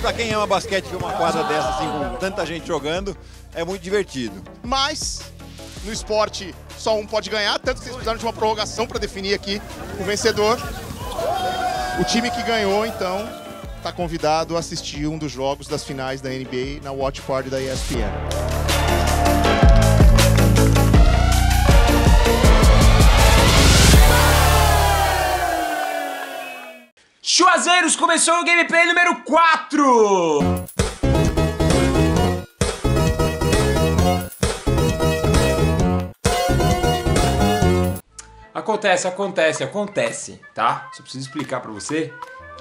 pra quem ama basquete ver uma quadra dessa, assim, com tanta gente jogando, é muito divertido. Mas, no esporte, só um pode ganhar, tanto que vocês precisaram de uma prorrogação para definir aqui o vencedor. O time que ganhou, então, está convidado a assistir um dos jogos das finais da NBA na Watch Party da ESPN. Chuazeiros, começou o gameplay número 4! Acontece, acontece, acontece, tá? Só preciso explicar pra você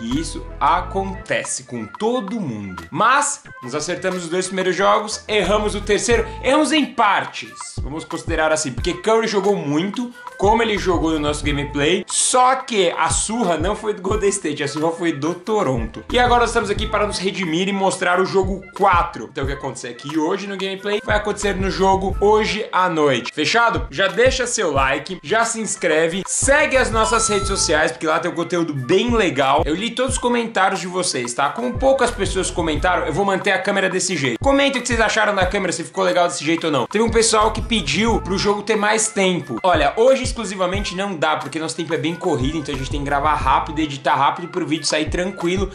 isso acontece com todo mundo. Mas nos acertamos os dois primeiros jogos, erramos o terceiro, erramos em partes. Vamos considerar assim, porque Curry jogou muito, como ele jogou no nosso gameplay, só que a surra não foi do Golden State, a surra foi do Toronto. E agora nós estamos aqui para nos redimir e mostrar o jogo 4. Então o que acontecer aqui hoje no gameplay vai acontecer no jogo hoje à noite. Fechado? Já deixa seu like, já se inscreve, segue as nossas redes sociais, porque lá tem um conteúdo bem legal. Eu li todos os comentários de vocês, tá? Como poucas pessoas comentaram, eu vou manter a câmera desse jeito. Comentem o que vocês acharam da câmera, se ficou legal desse jeito ou não. Teve um pessoal que pediu pro jogo ter mais tempo. Olha, hoje exclusivamente não dá, porque nosso tempo é bem corrido, então a gente tem que gravar rápido, editar rápido pro vídeo sair tranquilo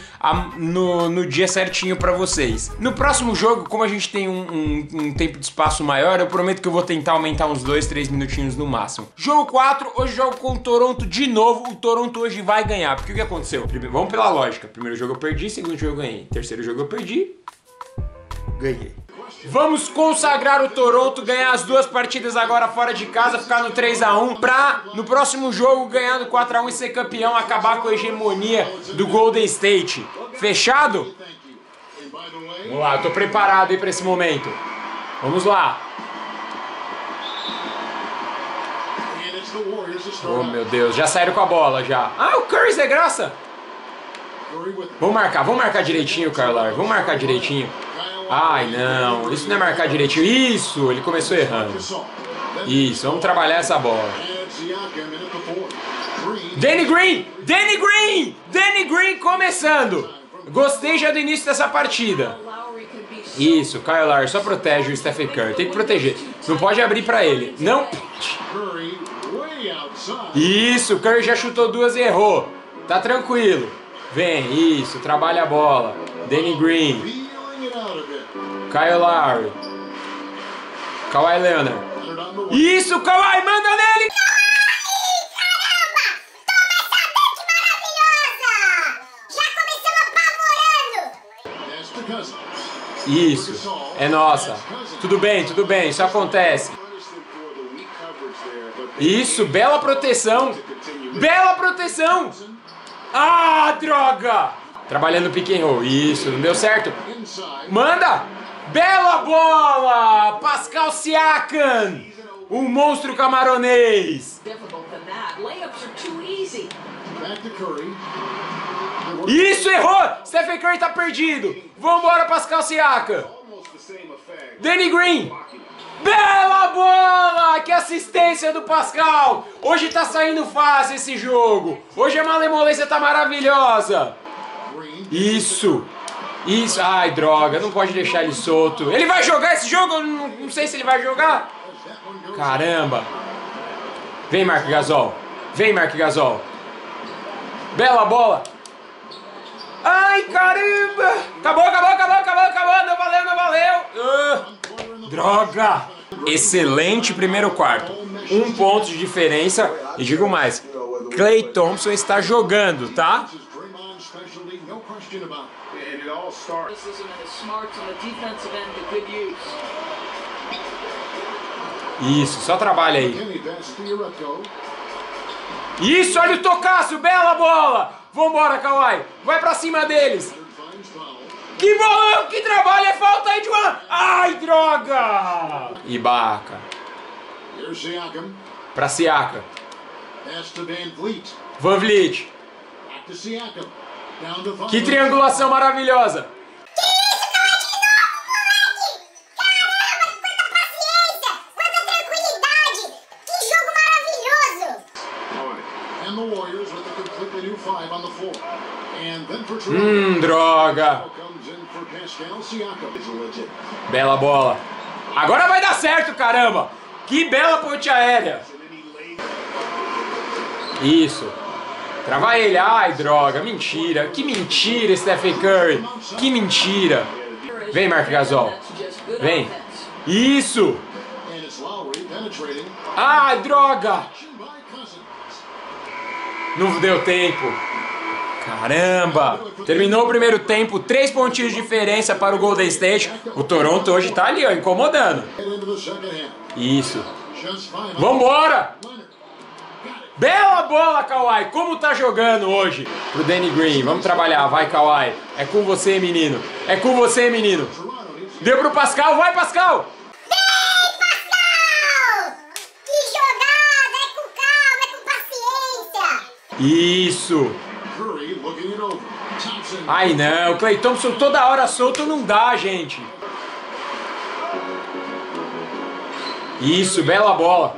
no, no dia certinho pra vocês. No próximo jogo, como a gente tem um, um, um tempo de espaço maior, eu prometo que eu vou tentar aumentar uns 2, 3 minutinhos no máximo. Jogo 4, hoje jogo com o Toronto de novo. O Toronto hoje vai ganhar, porque o que aconteceu? Primeiro, vamos pela lógica. Primeiro jogo eu perdi, segundo jogo eu ganhei. Terceiro jogo eu perdi, ganhei. Vamos consagrar o Toronto, ganhar as duas partidas agora fora de casa, ficar no 3 a 1 pra no próximo jogo ganhar no 4 a 1 e ser campeão, acabar com a hegemonia do Golden State. Fechado? Vamos lá, eu tô preparado aí pra esse momento. Vamos lá. Oh meu Deus, já saíram com a bola já. Ah, o Curry é graça. Vamos marcar, vamos marcar direitinho, Carlar. Vamos marcar direitinho. Ai, não. Isso não é marcar direitinho. Isso, ele começou errando. Isso, vamos trabalhar essa bola. Danny Green! Danny Green! Danny Green começando. Gostei já do início dessa partida. Isso, Kyle Lowry só protege o Stephen Curry. Tem que proteger. Não pode abrir pra ele. Não. Isso, Curry já chutou duas e errou. Tá tranquilo. Vem, isso, trabalha a bola. Danny Green. Kyle Lowry. Kawhi Leonard. Isso, Kawhi, manda nele! Isso, é nossa. Tudo bem, tudo bem, isso acontece. Isso, bela proteção. Bela proteção. Ah, droga! Trabalhando pick. Isso, não deu certo. Manda! Bela bola! Pascal Siakam! O monstro camaronês! Isso, errou! Stephen Curry tá perdido! Vambora, Pascal Siakam! Danny Green! Bela bola! Que assistência do Pascal! Hoje tá saindo fácil esse jogo! Hoje a malemolência tá maravilhosa! Isso! Isso! Ai, droga, não pode deixar ele solto. Ele vai jogar esse jogo? Eu não, não sei se ele vai jogar. Caramba! Vem, Mark Gasol! Vem, Mark Gasol! Bela bola! Ai, caramba! Acabou, acabou, acabou, acabou, acabou! Não valeu, não valeu! Uh, droga! Excelente primeiro quarto. Um ponto de diferença. E digo mais, Clay Thompson está jogando, tá? Isso, só trabalha aí. Isso, olha o tocaço, bela bola! Vambora, Kawhi! Vai pra cima deles! Que bolão, que trabalho, é falta aí de uma... Ai, droga! Ibaka. Pra Siaka. Van Vliet. Que triangulação maravilhosa! And the Warriors with a completely new five on the floor. Hum, droga. Bela bola. Agora vai dar certo, caramba. Que bela ponte aérea. Isso. Trava ele. Ai, droga. Mentira. Que mentira, Stephen Curry. Que mentira. Vem, Mark Gasol. Vem. Isso. Ai, droga. Não deu tempo. Caramba! Terminou o primeiro tempo, três pontinhos de diferença para o Golden State. O Toronto hoje tá ali, ó, incomodando. Isso. Vambora! Bela bola, Kawhi! Como tá jogando hoje? Pro Danny Green, vamos trabalhar, vai Kawhi. É com você, menino. É com você, menino. Deu pro Pascal, vai Pascal! Isso! Ai não, o Clay Thompson toda hora solto não dá, gente. Isso, bela bola.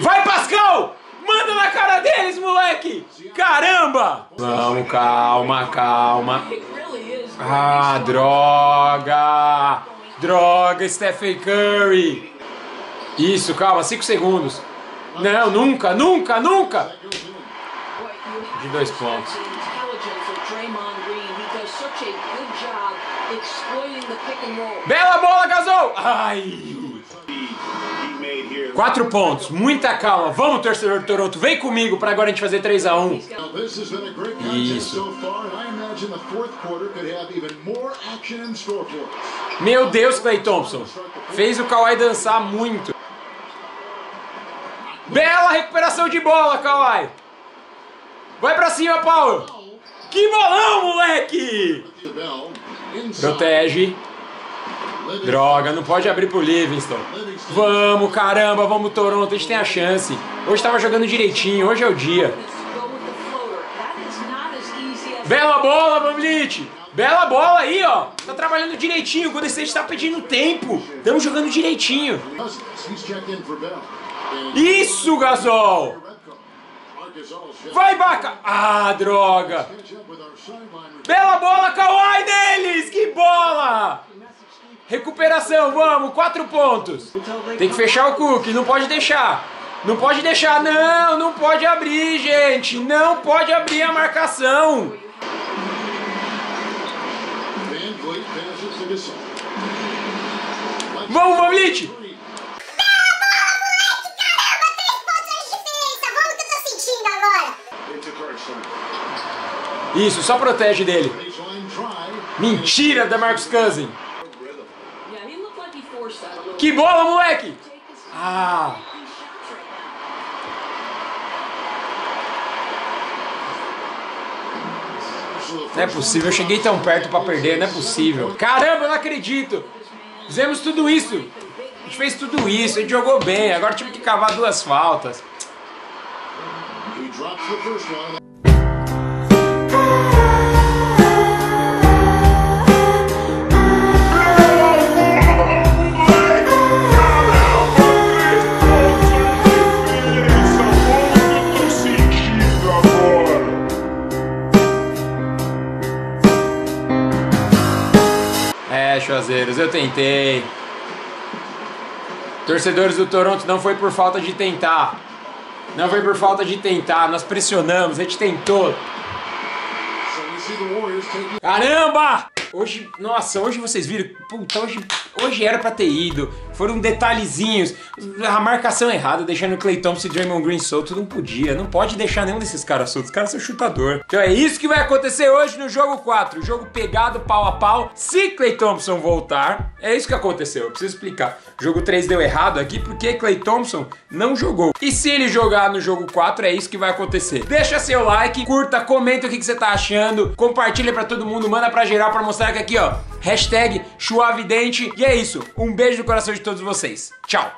Vai, Pascal! Manda na cara deles, moleque! Caramba! Vamos, calma, calma. Ah, droga! Droga, Stephen Curry! Isso, calma, 5 segundos. Não, nunca, nunca, nunca! De dois pontos. Bela bola, Gasol! Ai! Quatro pontos, muita calma. Vamos, torcedor do Toronto, vem comigo para agora a gente fazer 3 a 1 Isso. Meu Deus, Clay Thompson. Fez o Kawhi dançar muito. Bela recuperação de bola, Kawhi. Vai pra cima, Paulo. Que bolão, moleque. Protege. Droga, não pode abrir pro Livingston. Vamos, caramba, vamos Toronto, a gente tem a chance. Hoje tava jogando direitinho, hoje é o dia. Bela bola, Bamblitz! Bela bola aí, ó. Tá trabalhando direitinho. O Golden State tá pedindo tempo. Estamos jogando direitinho. Isso, Gasol! Vai, Baca! Ah, droga! Bela bola, Kawhi deles! Que bola! Recuperação, vamos, quatro pontos. Tem que fechar o Cook, não pode deixar. Não pode deixar, não, não pode abrir, gente. Não pode abrir a marcação. Vamos, Vamlit! Isso, só protege dele. Mentira da Marcus Cousin. Que bola, moleque! Ah! Não é possível, eu cheguei tão perto pra perder, não é possível. Caramba, eu não acredito! Fizemos tudo isso. A gente fez tudo isso, a gente jogou bem, agora tive que cavar duas faltas. Chuazeiros, eu tentei. Torcedores do Toronto, não foi por falta de tentar. Não foi por falta de tentar, nós pressionamos, a gente tentou. Caramba! Hoje, nossa, hoje vocês viram, puta, hoje, hoje era pra ter ido. Foram detalhezinhos, a marcação errada, deixando o Clay Thompson e Draymond Green solto, não podia, não pode deixar nenhum desses caras soltos, os caras são chutador. Então é isso que vai acontecer hoje no jogo 4, jogo pegado pau a pau. Se Clay Thompson voltar, é isso que aconteceu, eu preciso explicar. Jogo 3 deu errado aqui porque Clay Thompson não jogou. E se ele jogar no jogo 4, é isso que vai acontecer. Deixa seu like, curta, comenta o que, que você tá achando, compartilha pra todo mundo, manda pra geral pra mostrar que aqui, ó, hashtag Chuavidente. E é isso, um beijo no coração de todos vocês. Tchau!